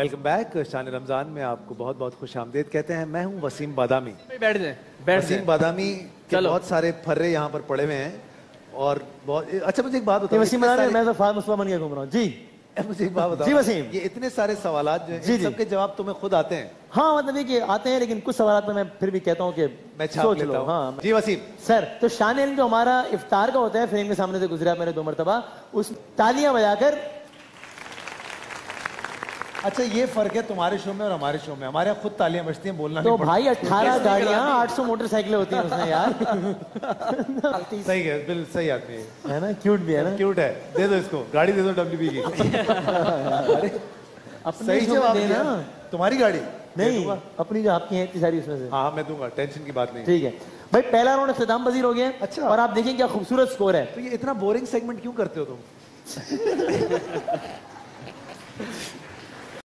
Welcome back. शान रमज़ान में आपको बहुत बहुत खुश आमदेद कहते हैं। मैं हूँ वसीम बादामी। बैठ जाए बैठ वसीम बादामी के बहुत सारे फर्रे यहाँ पर पड़े हुए हैं और बहुत अच्छा मुझे एक बात बताओ वसीम इतने सारे- मैं तो फाद मुस्तफ़ा बन के घूम रहा हूँ। जी। मुझे एक बात बताओ। जी, वसीम। ये इतने सारे सवालात जो हैं। सबके जवाब तुम्हें खुद आते हैं। हाँ मतलब ये कि आते हैं लेकिन कुछ सवाल में मैं फिर भी कहता हूँ कि मैं छाप सोच लेता लो। हूँ। हाँ जी वसीम। सर तो शान जो हमारा इफ्तार का होता है फ्रेम के सामने से गुजरा मेरे दो मरतबा उस तालियाँ बजाकर अच्छा ये फ़र्क है तुम्हारे शो में और हमारे शो में। हमारे यहाँ खुद तालियाँ बजती हैं बोलना तो भाई अट्ठारह गाड़ियाँ आठ सौ मोटरसाइकिलें होती हैं उसमें यार। सही है बिल्कुल सही आदमी है। है ना? क्यूट भी है ना? क्यूट है। दे दो इसको। गाड़ी दे दो डब्ल्यू की। सही जवाब देना। तुम्हारी गाड़ी? नहीं दूँगा। अपनी जो आपकी है इतनी सारी उसमें से। हाँ मैं दूँगा। टेंशन की बात नहीं ठीक है। भाई पहला राउंड इख्तिताम पजीर हो गया। अच्छा। और आप देखें क्या खूबसूरत स्कोर है। तो ये इतना बोरिंग सेगमेंट क्यों करते हो तुम?